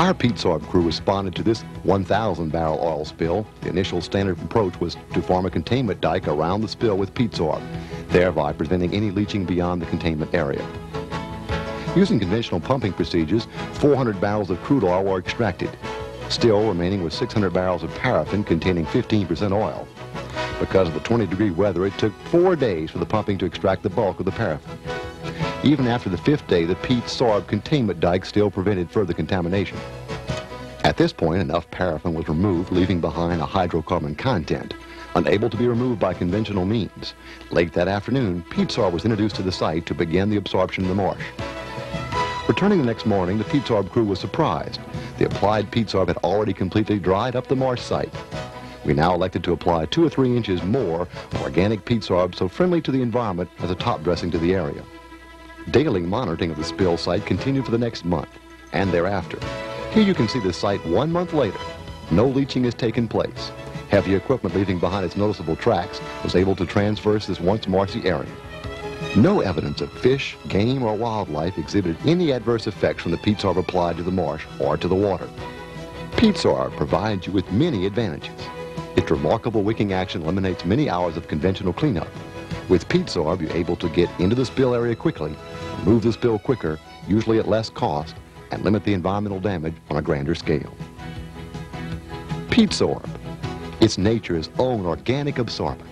Our peat sorb crew responded to this 1,000 barrel oil spill. The initial standard approach was to form a containment dike around the spill with peat sorb, thereby preventing any leaching beyond the containment area. Using conventional pumping procedures, 400 barrels of crude oil were extracted. Still remaining was 600 barrels of paraffin containing 15% oil. Because of the 20 degree weather, it took four days for the pumping to extract the bulk of the paraffin. Even after the fifth day, the peat sorb containment dike still prevented further contamination. At this point, enough paraffin was removed, leaving behind a hydrocarbon content, unable to be removed by conventional means. Late that afternoon, peat sorb was introduced to the site to begin the absorption of the marsh. Returning the next morning, the peat sorb crew was surprised. The applied peat sorb had already completely dried up the marsh site. We now elected to apply two or three inches more of organic peat sorb so friendly to the environment as a top dressing to the area. Daily monitoring of the spill site continued for the next month and thereafter. Here you can see the site one month later. No leaching has taken place. Heavy equipment leaving behind its noticeable tracks was able to transverse this once marshy area. No evidence of fish, game, or wildlife exhibited any adverse effects from the peat sorb applied to the marsh or to the water. Peat sorb provides you with many advantages. Its remarkable wicking action eliminates many hours of conventional cleanup. With peat sorb, you're able to get into the spill area quickly, move the spill quicker, usually at less cost, and limit the environmental damage on a grander scale. Peat sorb. It's nature's own organic absorbent.